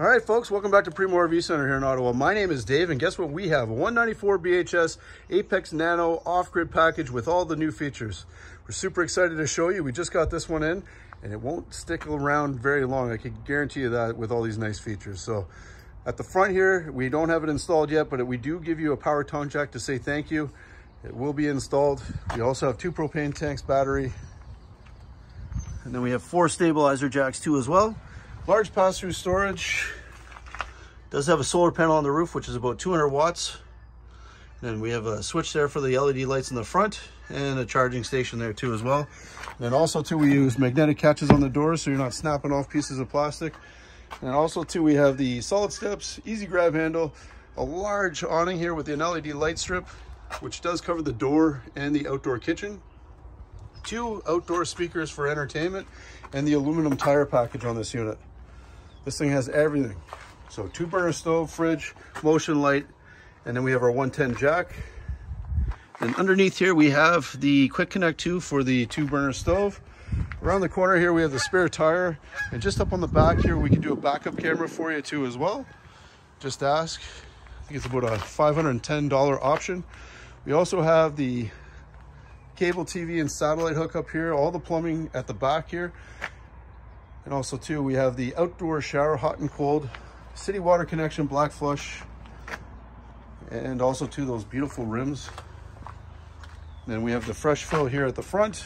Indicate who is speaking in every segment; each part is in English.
Speaker 1: All right, folks, welcome back to Primo RV Center here in Ottawa. My name is Dave, and guess what we have? A 194 BHS Apex Nano off-grid package with all the new features. We're super excited to show you. We just got this one in, and it won't stick around very long. I can guarantee you that with all these nice features. So at the front here, we don't have it installed yet, but we do give you a power tongue jack to say thank you. It will be installed. We also have two propane tanks, battery, and then we have four stabilizer jacks too as well. Large pass-through storage. Does have a solar panel on the roof, which is about 200 watts. Then we have a switch there for the LED lights in the front and a charging station there too as well. And then also too, we use magnetic catches on the doors so you're not snapping off pieces of plastic. And also too, we have the solid steps, easy grab handle, a large awning here with an LED light strip, which does cover the door and the outdoor kitchen. Two outdoor speakers for entertainment and the aluminum tire package on this unit. This thing has everything. So two burner stove, fridge, motion light, and then we have our 110 jack. And underneath here, we have the quick connect 2 for the two burner stove. Around the corner here, we have the spare tire. And just up on the back here, we can do a backup camera for you too as well. Just ask. I think it's about a $510 option. We also have the cable TV and satellite hookup here, all the plumbing at the back here. And also too, we have the outdoor shower, hot and cold, city water connection, black flush, and also too, those beautiful rims. Then we have the fresh fill here at the front.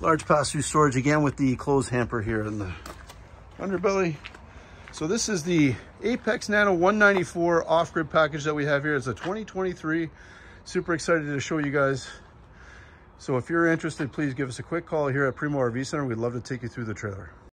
Speaker 1: Large pass-through storage again with the clothes hamper here in the underbelly. So this is the Apex Nano 194 off-grid package that we have here. It's a 2023. Super excited to show you guys. So if you're interested, please give us a quick call here at Primo RV Center. We'd love to take you through the trailer.